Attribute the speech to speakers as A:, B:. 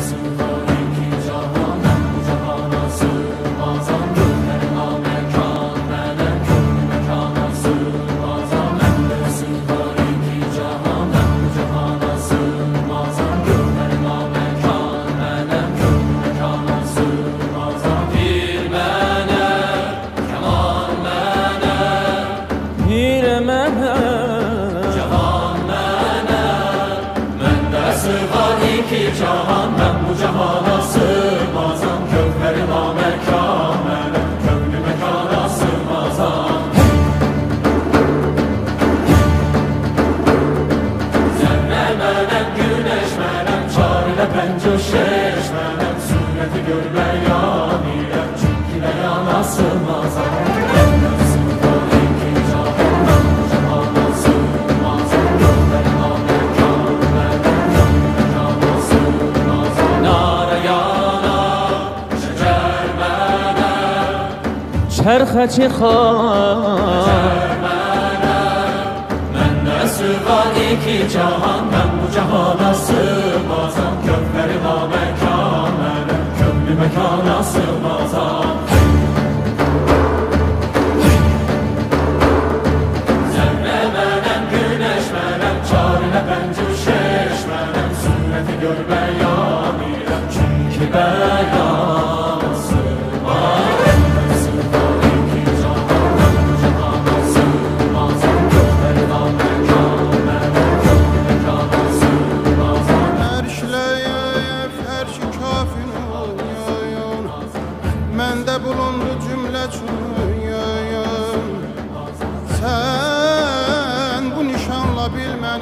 A: some glory. هر خچی sığmadı ki
B: cahan ben bu cahana sığmazam Köklerime mekane, köklü mekana sığmazam Zerre menem, güneş menem, çarine bence Sünneti gör beyan ile ben